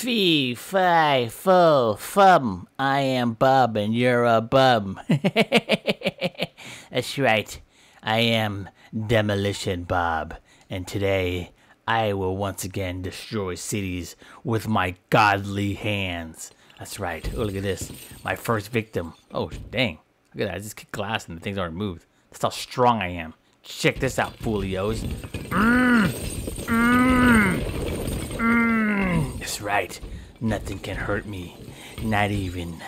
Fee, fi, fo, fum. I am Bob and you're a bum. That's right. I am Demolition Bob. And today I will once again destroy cities with my godly hands. That's right. Oh, look at this. My first victim. Oh, dang. Look at that. I just kicked glass and the things aren't moved. That's how strong I am. Check this out, foolios. Mmm. Mmm. Right. Nothing can hurt me. Not even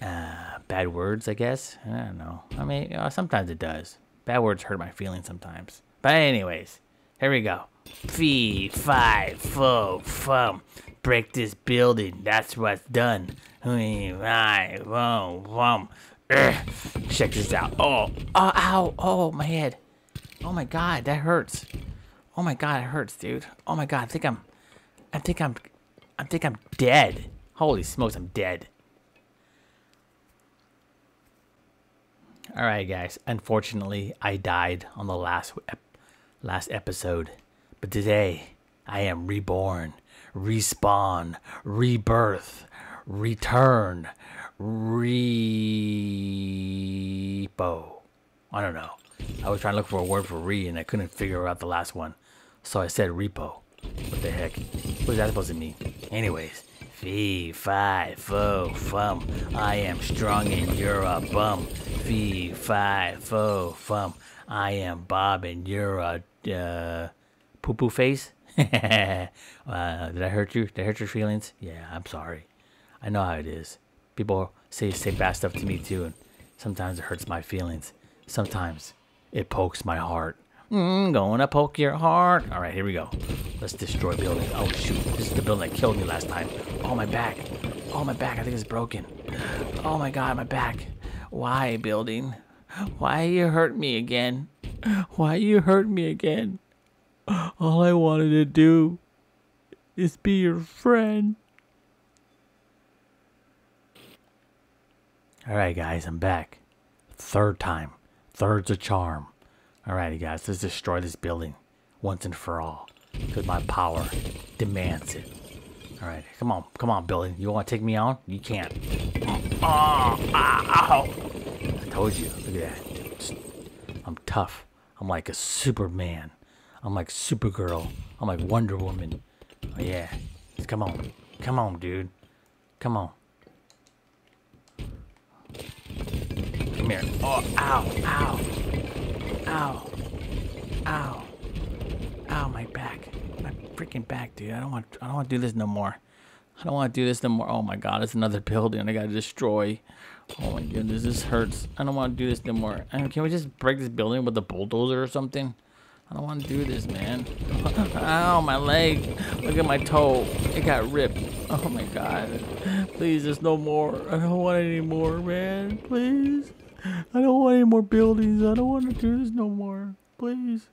uh, bad words, I guess. I don't know. I mean, uh, sometimes it does. Bad words hurt my feelings sometimes. But anyways, here we go. Fee, fi, fo, fum. Break this building. That's what's done. Fee, fi, fo, fum. Check this out. Oh, oh, ow. Oh, my head. Oh my god, that hurts. Oh my god, it hurts, dude. Oh my god, I think I'm, I think I'm, I think I'm dead. Holy smokes, I'm dead. All right, guys. Unfortunately, I died on the last ep- last episode, but today I am reborn, respawn, rebirth, return, repo. I don't know. I was trying to look for a word for re, and I couldn't figure out the last one, so I said repo. What the heck? What is that supposed to mean? Anyways, fee, fi, fo, fum. I am strong and you're a bum. Fee, fi, fo, fum. I am Bob and you're a uh, poo poo face. uh, did I hurt you? Did I hurt your feelings? Yeah, I'm sorry. I know how it is. People say say bad stuff to me too, and sometimes it hurts my feelings. Sometimes it pokes my heart. Mm, gonna poke your heart. All right, here we go. Let's destroy buildings. Oh shoot, this is the building that killed me last time. Oh my back. Oh my back. I think it's broken. Oh my god, my back. Why building? Why you hurt me again? Why you hurt me again? All I wanted to do is be your friend. All right, guys, I'm back. Third time. Third's a charm. Alrighty, guys, let's destroy this building once and for all. Because my power demands it. Alright, come on, come on, building. You want to take me on? You can't. Oh, ow. I told you. Look at that. I'm tough. I'm like a Superman. I'm like Supergirl. I'm like Wonder Woman. Oh, yeah. Come on. Come on, dude. Come on. Come here. Oh, ow, ow. Ow. Ow. Ow, my back. My freaking back, dude. I don't want I don't want to do this no more. I don't want to do this no more. Oh my god, it's another building I gotta destroy. Oh my goodness, this hurts. I don't want to do this no more. I mean, can we just break this building with a bulldozer or something? I don't want to do this, man. Ow, my leg. Look at my toe. It got ripped. Oh my god. Please, there's no more. I don't want any more, man. Please. I don't want any more buildings. I don't want to do this no more. Please.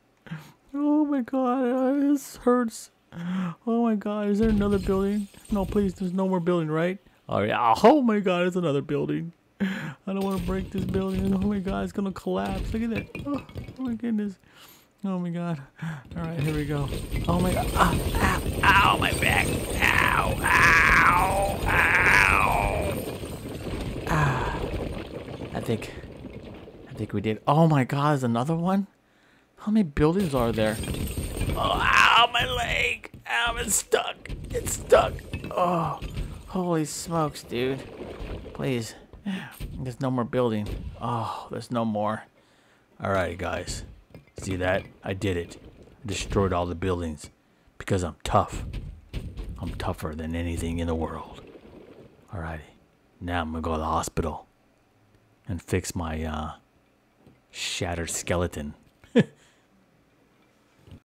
Oh my god, this hurts. Oh my god, is there another building? No, please, there's no more building, right? Oh yeah. Oh my god, it's another building. I don't want to break this building. Oh my god, it's gonna collapse. Look at that. Oh, my goodness. Oh my god. All right, here we go. Oh my god. Ah, ow, ow, my back. Ow, ow, ow. Ah. I think, think we did. Oh my god, there's another one? How many buildings are there? Oh, ow, my leg. Ow, it's stuck. It's stuck. Oh, holy smokes, dude. Please. There's no more building. Oh, there's no more. Alright, guys. See that? I did it. I destroyed all the buildings. Because I'm tough. I'm tougher than anything in the world. Alrighty. Now I'm gonna go to the hospital. And fix my, uh, shattered skeleton.